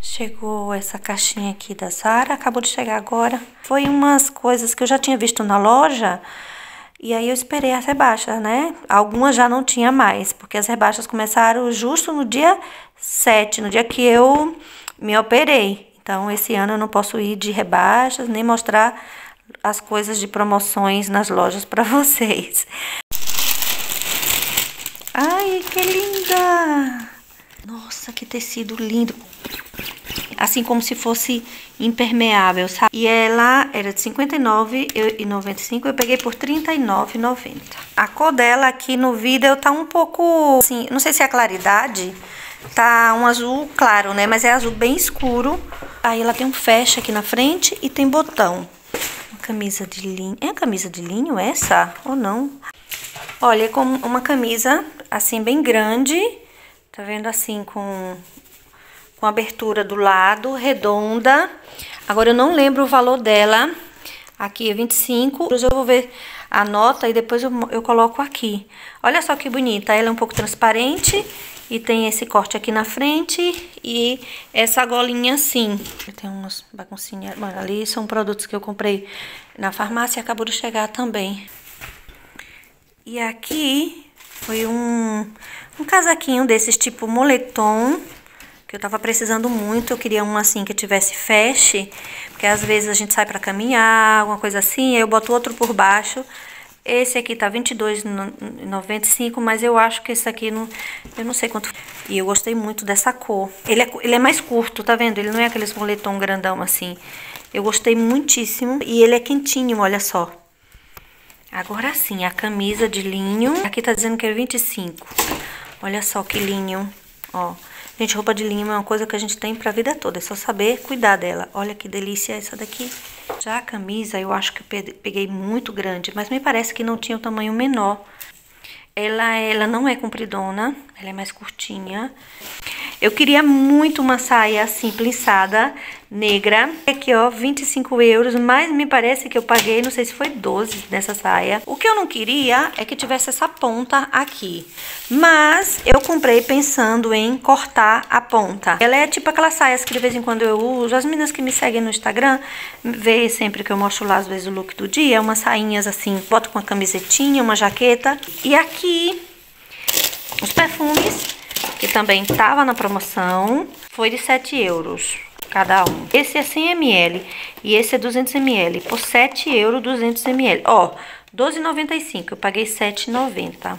Chegou essa caixinha aqui da Zara, acabou de chegar agora. Foi umas coisas que eu já tinha visto na loja, e aí eu esperei as rebaixas, né? Algumas já não tinha mais, porque as rebaixas começaram justo no dia 7, no dia que eu me operei. Então, esse ano eu não posso ir de rebaixas, nem mostrar as coisas de promoções nas lojas para vocês. Ai, que linda! Nossa, que tecido lindo! Assim como se fosse impermeável, sabe? E ela era de R$ 59,95, eu peguei por R$ 39,90. A cor dela aqui no vídeo tá um pouco, assim, não sei se é a claridade, tá um azul claro, né? Mas é azul bem escuro. Aí ela tem um fecha aqui na frente e tem botão. Uma camisa de linho. É a camisa de linho essa ou não? Olha, é como uma camisa assim bem grande, tá vendo assim com com abertura do lado, redonda. Agora eu não lembro o valor dela. Aqui é 25. Eu vou ver a nota e depois eu, eu coloco aqui. Olha só que bonita. Ela é um pouco transparente e tem esse corte aqui na frente e essa golinha assim. Tem umas baguncinhas. Mano, ali são produtos que eu comprei na farmácia e acabou de chegar também. E aqui foi um, um casaquinho desses tipo moletom que eu tava precisando muito, eu queria um assim que tivesse feche, porque às vezes a gente sai para caminhar, alguma coisa assim, aí eu boto outro por baixo. Esse aqui tá R$22,95, mas eu acho que esse aqui, não, eu não sei quanto... E eu gostei muito dessa cor. Ele é, ele é mais curto, tá vendo? Ele não é aqueles moletom grandão assim. Eu gostei muitíssimo. E ele é quentinho, olha só. Agora sim, a camisa de linho. Aqui tá dizendo que é 25. Olha só que linho, ó. Gente, roupa de linho é uma coisa que a gente tem pra vida toda. É só saber cuidar dela. Olha que delícia essa daqui. Já a camisa, eu acho que eu peguei muito grande. Mas me parece que não tinha o tamanho menor. Ela, ela não é compridona. Ela é mais curtinha. Eu queria muito uma saia assim, plissada, negra. Aqui, ó, 25 euros, mas me parece que eu paguei, não sei se foi 12 nessa saia. O que eu não queria é que tivesse essa ponta aqui. Mas eu comprei pensando em cortar a ponta. Ela é tipo aquelas saias que de vez em quando eu uso. As meninas que me seguem no Instagram, vê sempre que eu mostro lá, às vezes, o look do dia. Umas sainhas assim, boto com uma camisetinha, uma jaqueta. E aqui, os perfumes também estava na promoção, foi de 7 euros cada um. Esse é 100 ml e esse é 200 ml, por 7 euros 200 ml. Ó, 12,95, eu paguei 7,90.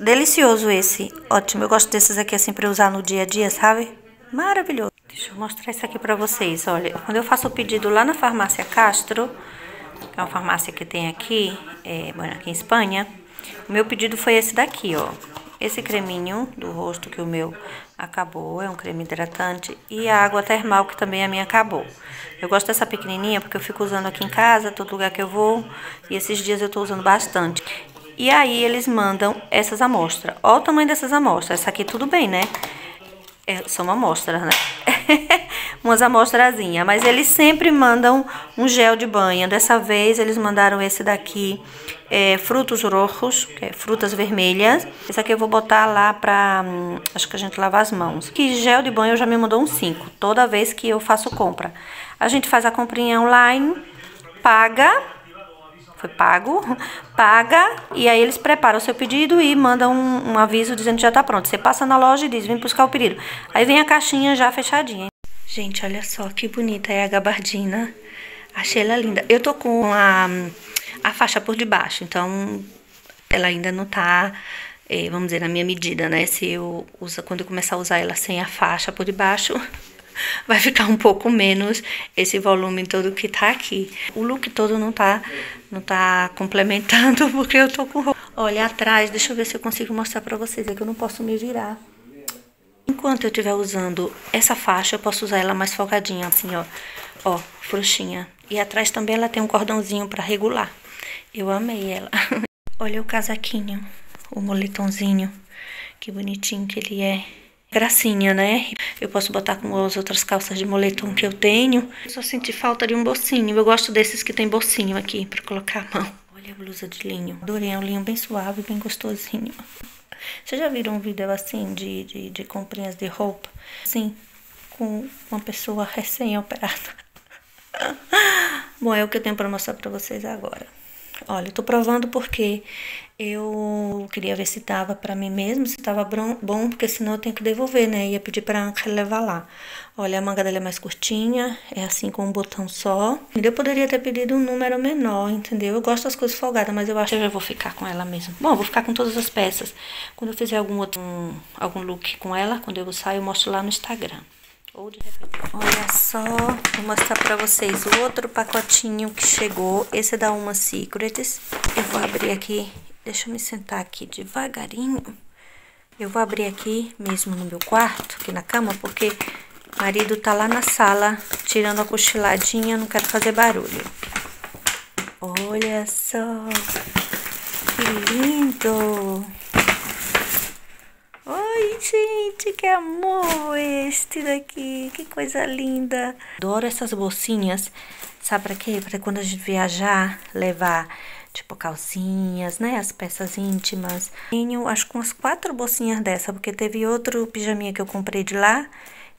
Delicioso esse, ótimo. Eu gosto desses aqui assim para usar no dia a dia, sabe? Maravilhoso. Deixa eu mostrar isso aqui para vocês, olha. Quando eu faço o pedido lá na farmácia Castro, que é uma farmácia que tem aqui, é, aqui em Espanha, o meu pedido foi esse daqui, ó. Esse creminho do rosto que o meu acabou, é um creme hidratante. E a água termal que também a minha acabou. Eu gosto dessa pequenininha porque eu fico usando aqui em casa, todo lugar que eu vou. E esses dias eu tô usando bastante. E aí eles mandam essas amostras. Olha o tamanho dessas amostras. Essa aqui tudo bem, né? É, são amostras, né? Umas amostrazinhas. Mas eles sempre mandam um gel de banho. Dessa vez eles mandaram esse daqui é, frutos rojos, é frutas vermelhas. Esse aqui eu vou botar lá pra, hum, acho que a gente lavar as mãos. Que gel de banho já me mandou um 5, toda vez que eu faço compra. A gente faz a comprinha online, paga, foi pago, paga, e aí eles preparam o seu pedido e mandam um, um aviso dizendo que já tá pronto. Você passa na loja e diz, vem buscar o pedido. Aí vem a caixinha já fechadinha. Gente, olha só que bonita é a gabardina. Achei ela linda. Eu tô com a a faixa por debaixo. Então, ela ainda não tá, é, vamos dizer, na minha medida, né? Se eu usa, quando eu começar a usar ela sem a faixa por debaixo, vai ficar um pouco menos esse volume todo que tá aqui. O look todo não tá, não tá complementando porque eu tô com Olha atrás, deixa eu ver se eu consigo mostrar pra vocês, é que eu não posso me virar. Enquanto eu estiver usando essa faixa, eu posso usar ela mais folgadinha, assim, ó. Ó, frouxinha. E atrás também ela tem um cordãozinho pra regular. Eu amei ela. Olha o casaquinho, o moletomzinho. Que bonitinho que ele é. Gracinha, né? Eu posso botar com as outras calças de moletom que eu tenho. Eu só senti falta de um bolsinho. Eu gosto desses que tem bolsinho aqui pra colocar a mão. Olha a blusa de linho. Adorei, é um linho bem suave, bem gostosinho. Vocês já viram um vídeo assim de, de, de comprinhas de roupa? Sim, com uma pessoa recém-operada. Bom, é o que eu tenho para mostrar para vocês agora. Olha, eu tô provando porque eu queria ver se dava para mim mesmo, se tava bom, porque senão eu tenho que devolver, né? Ia pedir pra Anca levar lá. Olha, a manga dela é mais curtinha, é assim com um botão só. Eu poderia ter pedido um número menor, entendeu? Eu gosto das coisas folgadas, mas eu acho que eu já vou ficar com ela mesmo. Bom, eu vou ficar com todas as peças. Quando eu fizer algum outro, um, algum look com ela, quando eu sair, eu mostro lá no Instagram. Ou de repente. Olha só, vou mostrar pra vocês o outro pacotinho que chegou. Esse é da Uma Secrets. Eu vou abrir aqui, deixa eu me sentar aqui devagarinho. Eu vou abrir aqui mesmo no meu quarto, aqui na cama, porque o marido tá lá na sala, tirando a cochiladinha, não quero fazer barulho. Olha só, que lindo! Gente, que amor este daqui, que coisa linda. Adoro essas bolsinhas, sabe pra quê? Pra quando a gente viajar, levar, tipo, calcinhas, né, as peças íntimas. Tenho, acho que umas quatro bolsinhas dessa, porque teve outro pijaminha que eu comprei de lá,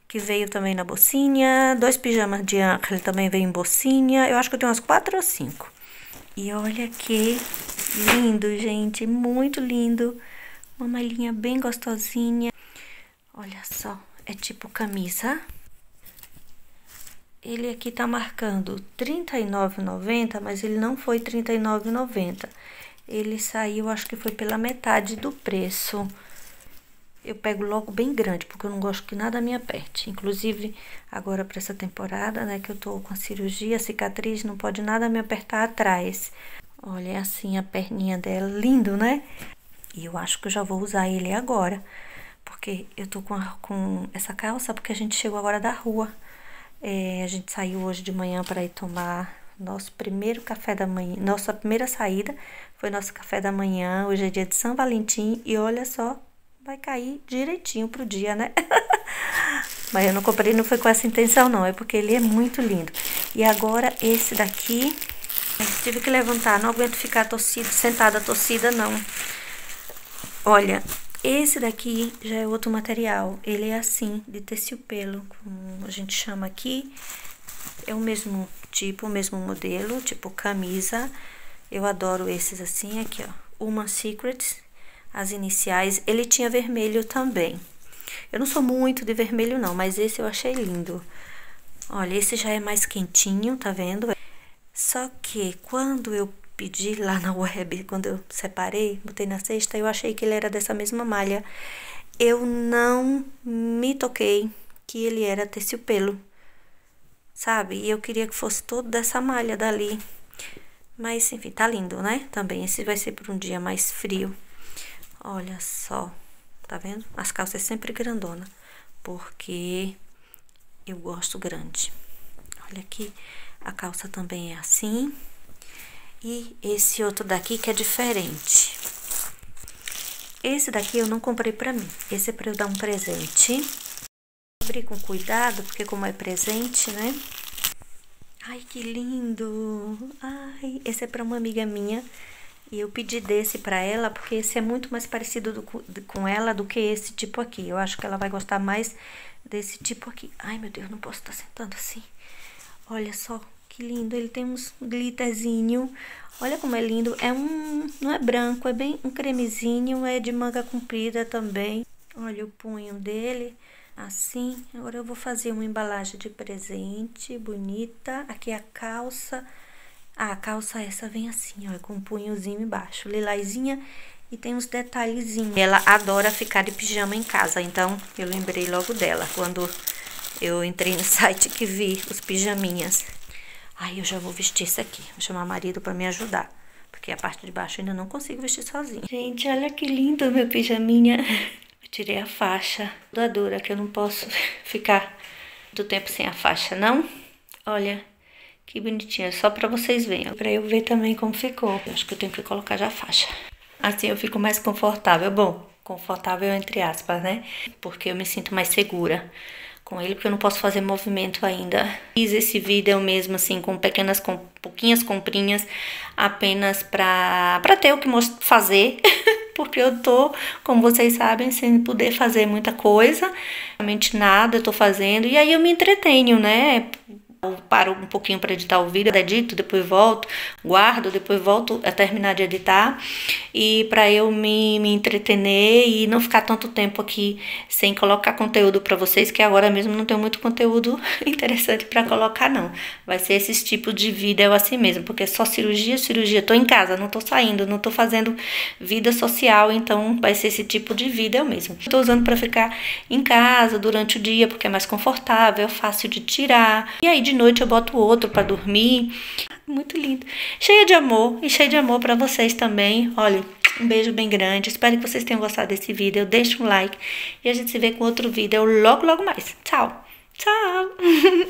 que veio também na bolsinha. Dois pijamas de Ancle também veio em bolsinha. Eu acho que eu tenho umas quatro ou cinco. E olha que lindo, gente, muito lindo. Uma malhinha bem gostosinha. Olha só, é tipo camisa. Ele aqui tá marcando R$39,90, mas ele não foi R$39,90. Ele saiu, acho que foi pela metade do preço. Eu pego logo bem grande, porque eu não gosto que nada me aperte. Inclusive, agora para essa temporada, né, que eu tô com cirurgia, cicatriz, não pode nada me apertar atrás. Olha, é assim a perninha dela, lindo, né? E eu acho que eu já vou usar ele agora. Porque eu tô com, a, com essa calça porque a gente chegou agora da rua. É, a gente saiu hoje de manhã para ir tomar nosso primeiro café da manhã. Nossa primeira saída foi nosso café da manhã. Hoje é dia de São Valentim. E olha só, vai cair direitinho pro dia, né? Mas eu não comprei, não foi com essa intenção não. É porque ele é muito lindo. E agora esse daqui... Tive que levantar, não aguento ficar torcida, sentada torcida não. Olha, esse daqui já é outro material. Ele é assim, de terciopelo, como a gente chama aqui. É o mesmo tipo, o mesmo modelo, tipo camisa. Eu adoro esses assim, aqui ó. Uma Secret, as iniciais. Ele tinha vermelho também. Eu não sou muito de vermelho não, mas esse eu achei lindo. Olha, esse já é mais quentinho, tá vendo? Só que quando eu pedi lá na web, quando eu separei, botei na cesta, eu achei que ele era dessa mesma malha. Eu não me toquei que ele era terciopelo, sabe? E eu queria que fosse todo dessa malha dali. Mas, enfim, tá lindo, né? Também, esse vai ser por um dia mais frio. Olha só, tá vendo? As calças sempre grandona, porque eu gosto grande. Olha aqui, a calça também é assim. E esse outro daqui que é diferente. Esse daqui eu não comprei pra mim. Esse é pra eu dar um presente. Abri com cuidado, porque como é presente, né? Ai, que lindo! Ai, esse é pra uma amiga minha. E eu pedi desse pra ela, porque esse é muito mais parecido do, com ela do que esse tipo aqui. Eu acho que ela vai gostar mais desse tipo aqui. Ai, meu Deus, não posso estar sentando assim. Olha só, que lindo. Ele tem uns glitterzinho. Olha como é lindo. É um... Não é branco, é bem um cremezinho. É de manga comprida também. Olha o punho dele. Assim. Agora eu vou fazer uma embalagem de presente. Bonita. Aqui a calça. Ah, a calça essa vem assim, ó. Com um punhozinho embaixo. Lilazinha. E tem uns detalhezinhos. Ela adora ficar de pijama em casa. Então, eu lembrei logo dela. Quando eu entrei no site que vi os pijaminhas. Aí eu já vou vestir esse aqui. Vou chamar o marido pra me ajudar. Porque a parte de baixo eu ainda não consigo vestir sozinha. Gente, olha que lindo meu pijaminha. Eu tirei a faixa. Da dura, que eu não posso ficar muito tempo sem a faixa, não. Olha, que bonitinha. Só pra vocês verem. Pra eu ver também como ficou. Eu acho que eu tenho que colocar já a faixa. Assim eu fico mais confortável. Bom, confortável entre aspas, né? Porque eu me sinto mais segura com ele, porque eu não posso fazer movimento ainda. Fiz esse vídeo mesmo, assim, com pequenas, com pouquinhas comprinhas, apenas pra, pra ter o que fazer, porque eu tô, como vocês sabem, sem poder fazer muita coisa, realmente nada eu tô fazendo, e aí eu me entretenho, né? Eu paro um pouquinho para editar o vídeo, edito, depois volto, guardo, depois volto a terminar de editar e para eu me, me entretener e não ficar tanto tempo aqui sem colocar conteúdo para vocês, que agora mesmo não tenho muito conteúdo interessante para colocar não. Vai ser esses tipos de vídeo assim mesmo, porque é só cirurgia, cirurgia. Tô em casa, não tô saindo, não tô fazendo vida social, então vai ser esse tipo de vídeo mesmo. Tô usando para ficar em casa durante o dia, porque é mais confortável, é fácil de tirar. E aí de noite eu boto outro para dormir. Muito lindo. Cheia de amor e cheia de amor para vocês também. Olha, um beijo bem grande. Espero que vocês tenham gostado desse vídeo. Deixa um like e a gente se vê com outro vídeo logo, logo mais. Tchau. Tchau.